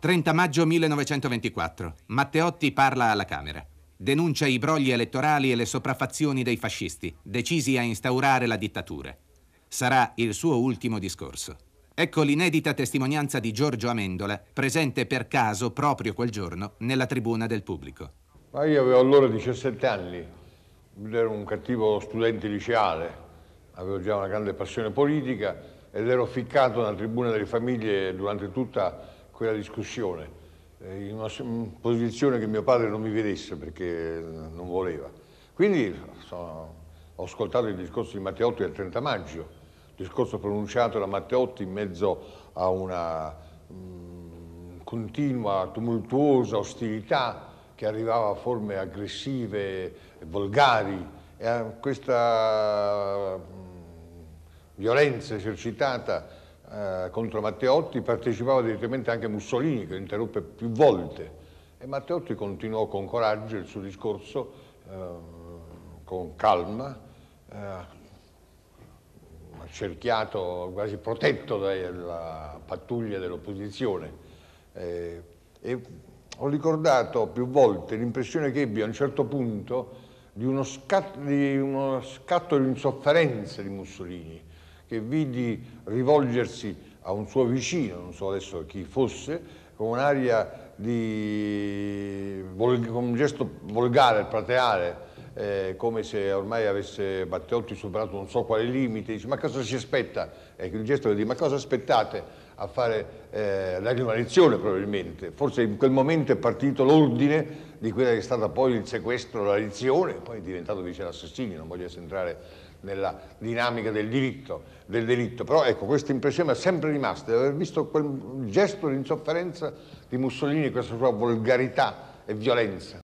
30 maggio 1924. Matteotti parla alla Camera. Denuncia i brogli elettorali e le sopraffazioni dei fascisti, decisi a instaurare la dittatura. Sarà il suo ultimo discorso. Ecco l'inedita testimonianza di Giorgio Amendola, presente per caso proprio quel giorno nella tribuna del pubblico. Ma io avevo allora 17 anni, ero un cattivo studente liceale, avevo già una grande passione politica ed ero ficcato nella tribuna delle famiglie durante tutta quella discussione, eh, in una posizione che mio padre non mi vedesse perché non voleva. Quindi sono, ho ascoltato il discorso di Matteotti del 30 maggio, discorso pronunciato da Matteotti in mezzo a una mh, mm, continua, tumultuosa ostilità che arrivava a forme aggressive, volgari, e a questa mh, mm, violenza esercitata eh, contro Matteotti partecipava direttamente anche Mussolini che interruppe più volte e Matteotti continuò con coraggio il suo discorso, eh, con calma, eh, accerchiato, quasi protetto dalla pattuglia dell'opposizione. Eh, e ho ricordato più volte l'impressione che ebbi a un certo punto di uno scatto di, uno scatto di insofferenza di Mussolini, che vidi rivolgersi a un suo vicino, non so adesso chi fosse, con un'aria di con un gesto volgare, plateale, eh, come se ormai avesse Matteotti superato non so quale limite, dice ma cosa si aspetta? E il gesto che dice ma cosa aspettate a fare, eh, dargli una lezione probabilmente, forse in quel momento è partito l'ordine di quella che è stata poi il sequestro, la lezione, poi è diventato vice l'assassino, non voglio entrare nella dinamica del diritto, del delitto. Però ecco, questa impressione è sempre rimasta, di aver visto quel gesto di insofferenza di Mussolini, questa sua volgarità e violenza.